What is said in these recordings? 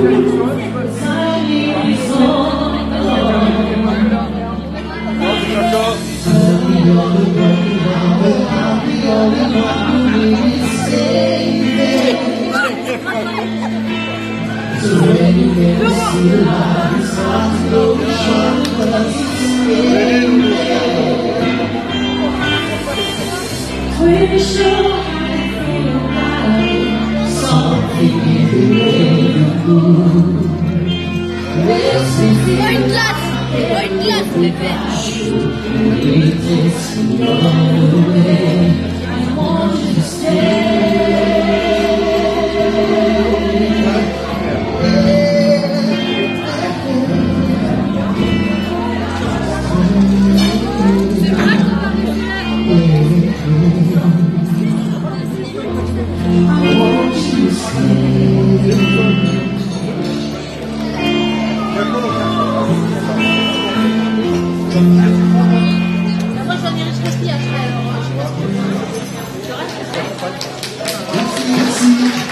在你的左右，只要有你，就。回首。left me drenched.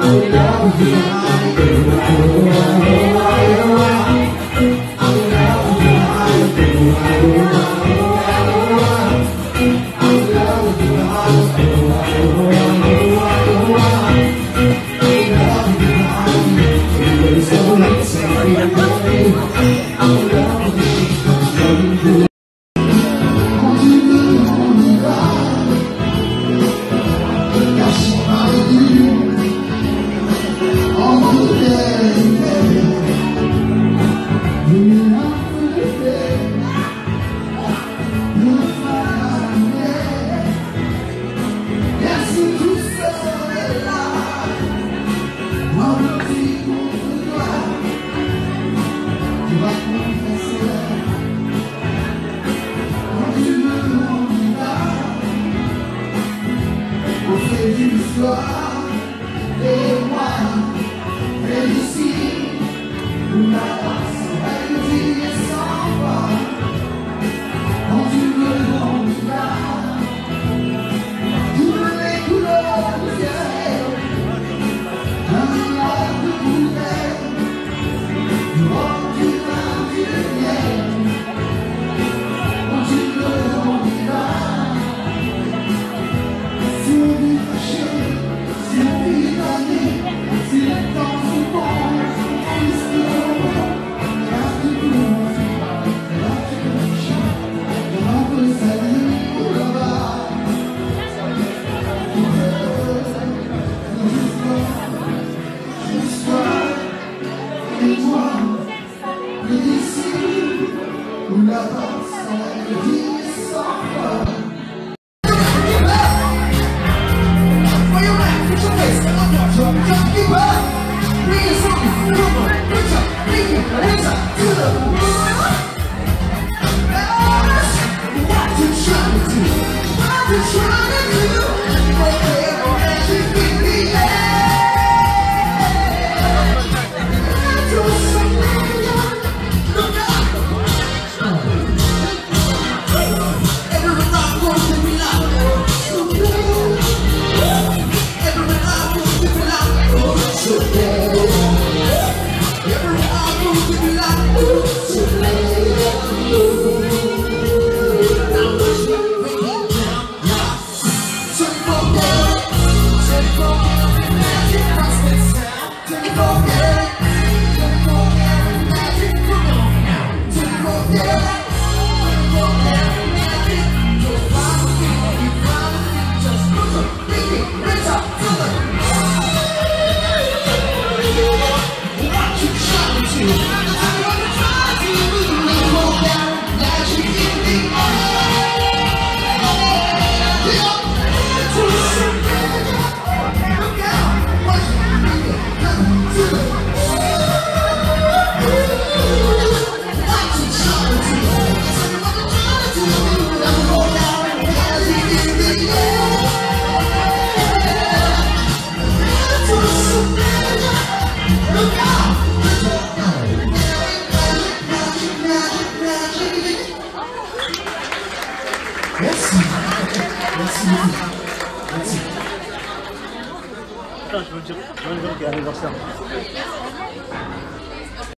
I love you, I love you, I love you, I love you. fly la Je veux dire, je veux anniversaire.